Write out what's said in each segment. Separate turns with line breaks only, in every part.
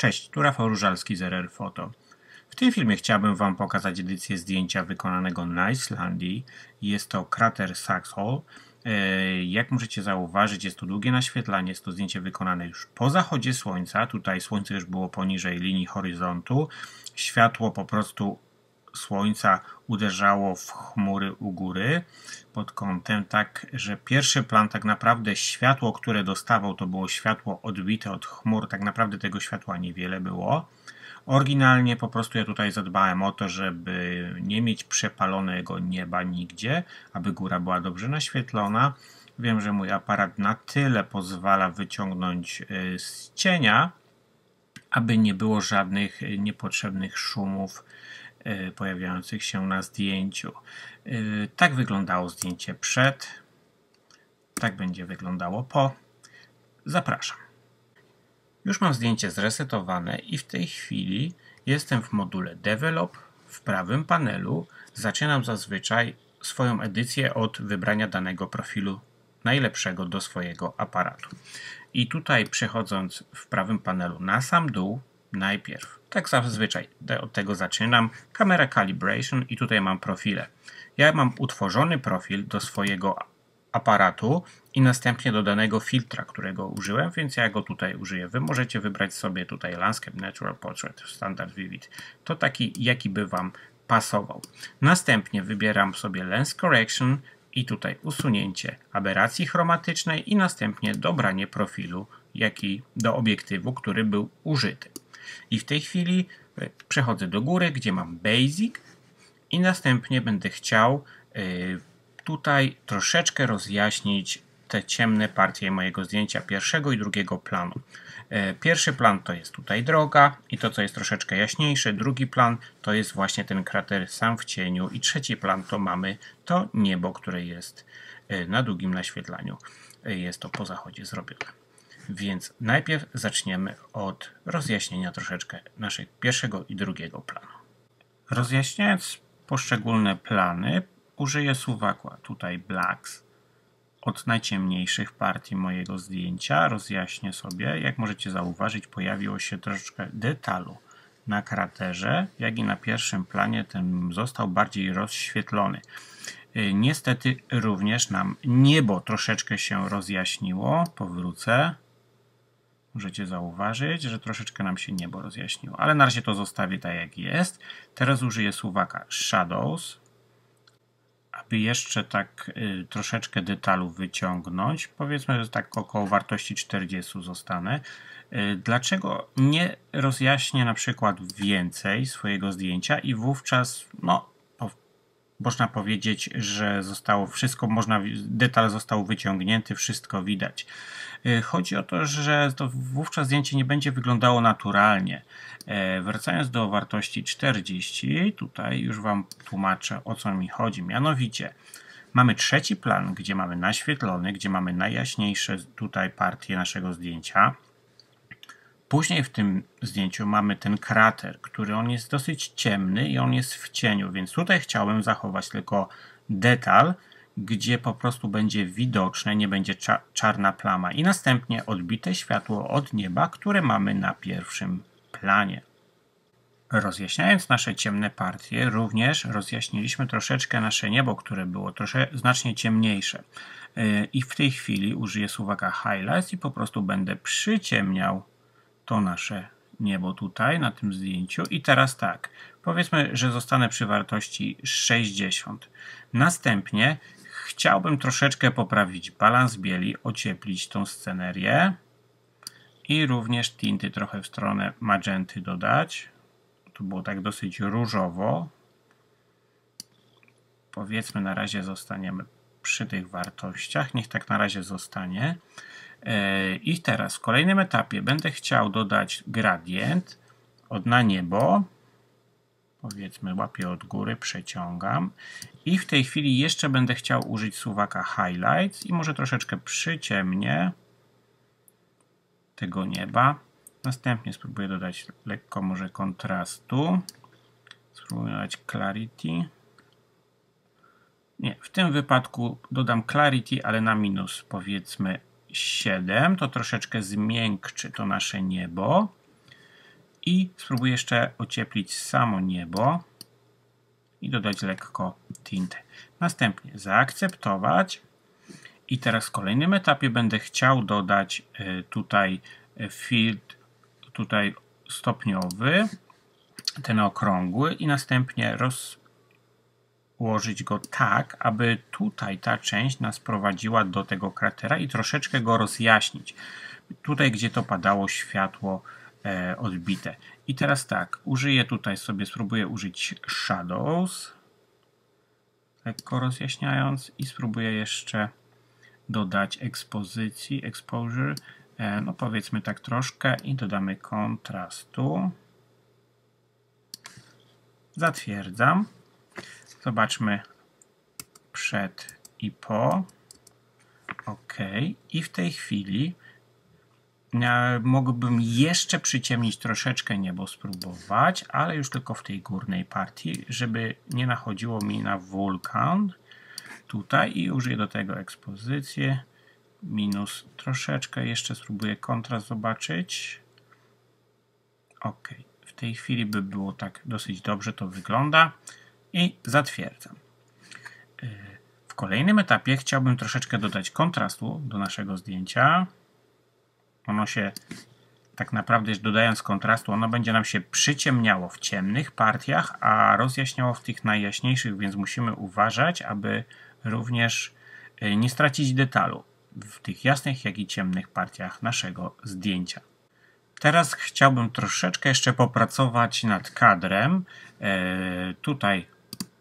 Cześć, tu Rafał Różalski z RR. W tym filmie chciałbym Wam pokazać edycję zdjęcia wykonanego na Islandii. Jest to krater Saxhol. E, jak możecie zauważyć, jest to długie naświetlanie. Jest to zdjęcie wykonane już po zachodzie słońca. Tutaj słońce już było poniżej linii horyzontu. Światło po prostu słońca uderzało w chmury u góry pod kątem, tak że pierwszy plan tak naprawdę światło, które dostawał, to było światło odbite od chmur, tak naprawdę tego światła niewiele było. Oryginalnie po prostu ja tutaj zadbałem o to, żeby nie mieć przepalonego nieba nigdzie, aby góra była dobrze naświetlona. Wiem, że mój aparat na tyle pozwala wyciągnąć y, z cienia, aby nie było żadnych y, niepotrzebnych szumów pojawiających się na zdjęciu. Tak wyglądało zdjęcie przed, tak będzie wyglądało po. Zapraszam. Już mam zdjęcie zresetowane i w tej chwili jestem w module Develop w prawym panelu. Zaczynam zazwyczaj swoją edycję od wybrania danego profilu najlepszego do swojego aparatu. I tutaj przechodząc w prawym panelu na sam dół, najpierw, tak zazwyczaj od tego zaczynam, kamera calibration i tutaj mam profile. Ja mam utworzony profil do swojego aparatu i następnie do danego filtra, którego użyłem, więc ja go tutaj użyję. Wy możecie wybrać sobie tutaj Landscape Natural Portrait Standard Vivid. To taki, jaki by Wam pasował. Następnie wybieram sobie Lens Correction i tutaj usunięcie aberracji chromatycznej i następnie dobranie profilu, jaki do obiektywu, który był użyty. I w tej chwili e, przechodzę do góry, gdzie mam Basic i następnie będę chciał yy, tutaj troszeczkę rozjaśnić te ciemne partie mojego zdjęcia pierwszego i drugiego planu. E, pierwszy plan to jest tutaj droga i to, co jest troszeczkę jaśniejsze. Drugi plan to jest właśnie ten krater sam w cieniu. I trzeci plan to mamy to niebo, które jest e, na długim naświetlaniu. E, jest to po zachodzie zrobione. Więc najpierw zaczniemy od rozjaśnienia troszeczkę naszego pierwszego i drugiego planu. Rozjaśniając poszczególne plany, użyję suwakła, tutaj blacks, od najciemniejszych partii mojego zdjęcia. Rozjaśnię sobie. Jak możecie zauważyć, pojawiło się troszeczkę detalu na kraterze, jak i na pierwszym planie ten został bardziej rozświetlony. Y, niestety również nam niebo troszeczkę się rozjaśniło. Powrócę. Możecie zauważyć, że troszeczkę nam się niebo rozjaśniło, ale na razie to zostawię tak jak jest. Teraz użyję słowaka Shadows aby jeszcze tak y, troszeczkę detalu wyciągnąć, powiedzmy, że tak około wartości 40 zostanę. Y, dlaczego nie rozjaśnię na przykład więcej swojego zdjęcia i wówczas, no, można powiedzieć, że zostało wszystko, można, detal został wyciągnięty, wszystko widać. Y, chodzi o to, że to wówczas zdjęcie nie będzie wyglądało naturalnie. E, wracając do wartości 40, tutaj już Wam tłumaczę o co mi chodzi. Mianowicie mamy trzeci plan, gdzie mamy naświetlony, gdzie mamy najjaśniejsze tutaj partie naszego zdjęcia. Później w tym zdjęciu mamy ten krater, który on jest dosyć ciemny i on jest w cieniu, więc tutaj chciałbym zachować tylko detal, gdzie po prostu będzie widoczne, nie będzie cza czarna plama i następnie odbite światło od nieba, które mamy na pierwszym planie. Rozjaśniając nasze ciemne partie, również rozjaśniliśmy troszeczkę nasze niebo, które było trosze, znacznie ciemniejsze. E, I w tej chwili użyję słowaka highlights i po prostu będę przyciemniał to nasze niebo tutaj na tym zdjęciu. I teraz tak, powiedzmy, że zostanę przy wartości 60. Następnie chciałbym troszeczkę poprawić balans bieli, ocieplić tą scenerię i również tinty trochę w stronę magenty dodać. Tu było tak dosyć różowo. Powiedzmy na razie zostaniemy przy tych wartościach. Niech tak na razie zostanie. E, I teraz w kolejnym etapie będę chciał dodać gradient od na niebo. Powiedzmy łapię od góry, przeciągam. I w tej chwili jeszcze będę chciał użyć suwaka highlights i może troszeczkę przyciemnię tego nieba. Następnie spróbuję dodać lekko może kontrastu. Spróbuję dodać clarity. Nie, w tym wypadku dodam clarity, ale na minus powiedzmy 7. To troszeczkę zmiękczy to nasze niebo. I spróbuję jeszcze ocieplić samo niebo i dodać lekko tint. Następnie zaakceptować. I teraz w kolejnym etapie będę chciał dodać e, tutaj e, field tutaj stopniowy, ten okrągły i następnie rozłożyć go tak, aby tutaj ta część nas prowadziła do tego kratera i troszeczkę go rozjaśnić. Tutaj, gdzie to padało światło e, odbite. I teraz tak, użyję tutaj sobie, spróbuję użyć Shadows, lekko rozjaśniając i spróbuję jeszcze dodać ekspozycji, exposure, e, no powiedzmy tak troszkę i dodamy kontrastu. Zatwierdzam. Zobaczmy przed i po. OK. I w tej chwili Mógłbym jeszcze przyciemnić troszeczkę niebo, spróbować, ale już tylko w tej górnej partii, żeby nie nachodziło mi na wulkan tutaj i użyję do tego ekspozycję minus troszeczkę, jeszcze spróbuję kontrast zobaczyć ok, w tej chwili by było tak dosyć dobrze to wygląda i zatwierdzam w kolejnym etapie chciałbym troszeczkę dodać kontrastu do naszego zdjęcia ono się tak naprawdę dodając kontrastu, ono będzie nam się przyciemniało w ciemnych partiach, a rozjaśniało w tych najjaśniejszych, więc musimy uważać, aby również e, nie stracić detalu w tych jasnych, jak i ciemnych partiach naszego zdjęcia. Teraz chciałbym troszeczkę jeszcze popracować nad kadrem. E, tutaj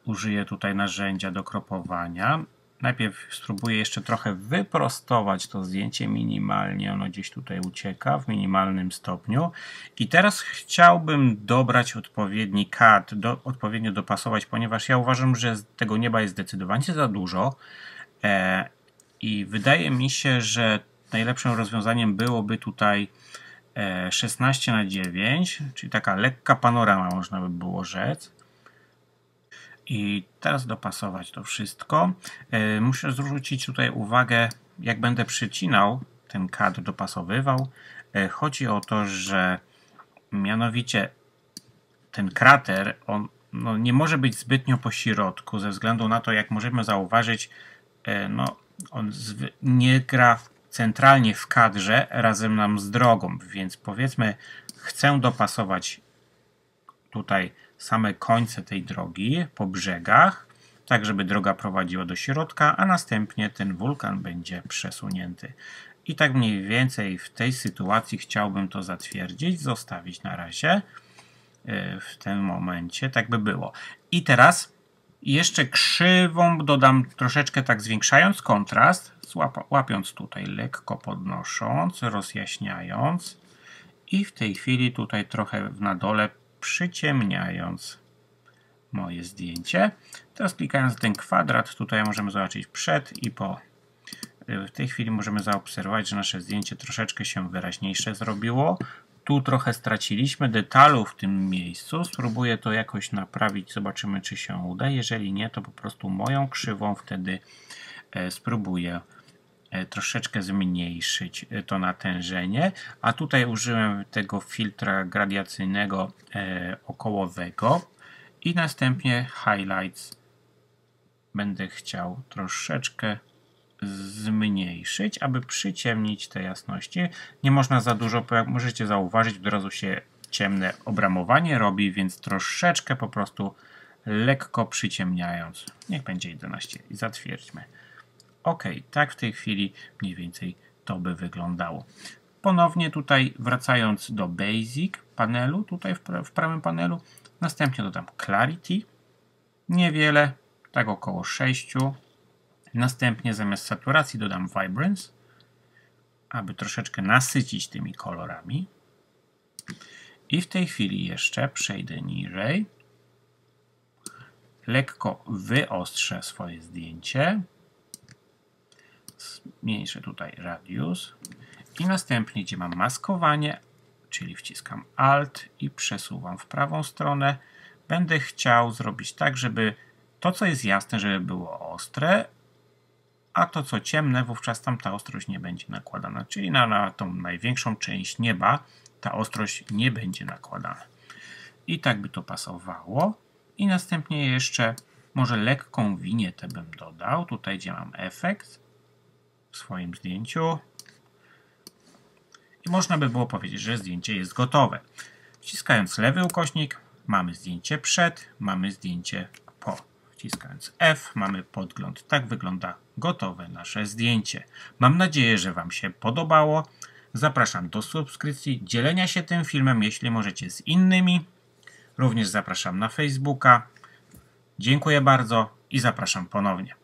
użyję tutaj narzędzia do kropowania. Najpierw spróbuję jeszcze trochę wyprostować to zdjęcie minimalnie. Ono gdzieś tutaj ucieka w minimalnym stopniu. I teraz chciałbym dobrać odpowiedni kat, do, odpowiednio dopasować, ponieważ ja uważam, że tego nieba jest zdecydowanie za dużo. E, I wydaje mi się, że najlepszym rozwiązaniem byłoby tutaj 16 e, na 9, czyli taka lekka panorama można by było rzec. I teraz dopasować to wszystko. E, muszę zwrócić tutaj uwagę, jak będę przycinał ten kadr, dopasowywał. E, chodzi o to, że mianowicie ten krater, on no, nie może być zbytnio po środku, ze względu na to, jak możemy zauważyć, e, no, on nie gra centralnie w kadrze razem nam z drogą, więc powiedzmy, chcę dopasować tutaj same końce tej drogi po brzegach, tak żeby droga prowadziła do środka, a następnie ten wulkan będzie przesunięty. I tak mniej więcej w tej sytuacji chciałbym to zatwierdzić, zostawić na razie e, w tym momencie, tak by było. I teraz jeszcze krzywą dodam troszeczkę tak zwiększając kontrast, łapiąc tutaj lekko podnosząc, rozjaśniając i w tej chwili tutaj trochę na dole przyciemniając moje zdjęcie. Teraz klikając ten kwadrat, tutaj możemy zobaczyć przed i po. W tej chwili możemy zaobserwować, że nasze zdjęcie troszeczkę się wyraźniejsze zrobiło. Tu trochę straciliśmy detalu w tym miejscu. Spróbuję to jakoś naprawić, zobaczymy czy się uda. Jeżeli nie, to po prostu moją krzywą wtedy e, spróbuję troszeczkę zmniejszyć e, to natężenie, a tutaj użyłem tego filtra gradiacyjnego e, okołowego i następnie highlights będę chciał troszeczkę zmniejszyć, aby przyciemnić te jasności. Nie można za dużo, jak możecie zauważyć, od razu się ciemne obramowanie robi, więc troszeczkę po prostu lekko przyciemniając. Niech będzie 11 i zatwierdźmy. OK, tak w tej chwili mniej więcej to by wyglądało. Ponownie tutaj wracając do Basic panelu, tutaj w, w prawym panelu, następnie dodam Clarity, niewiele, tak około 6. Następnie zamiast saturacji dodam Vibrance, aby troszeczkę nasycić tymi kolorami. I w tej chwili jeszcze przejdę niżej. Lekko wyostrzę swoje zdjęcie zmniejszę tutaj radius i następnie, gdzie mam maskowanie, czyli wciskam Alt i przesuwam w prawą stronę, będę chciał zrobić tak, żeby to, co jest jasne, żeby było ostre, a to co ciemne, wówczas tam ta ostrość nie będzie nakładana. Czyli na, na tą największą część nieba ta ostrość nie będzie nakładana. I tak by to pasowało. I następnie jeszcze może lekką winietę bym dodał. Tutaj, gdzie mam efekt swoim zdjęciu. I można by było powiedzieć, że zdjęcie jest gotowe. Wciskając lewy ukośnik mamy zdjęcie przed, mamy zdjęcie po. Wciskając F mamy podgląd. Tak wygląda gotowe nasze zdjęcie. Mam nadzieję, że Wam się podobało. Zapraszam do subskrypcji, dzielenia się tym filmem, jeśli możecie z innymi. Również zapraszam na Facebooka. Dziękuję bardzo i zapraszam ponownie.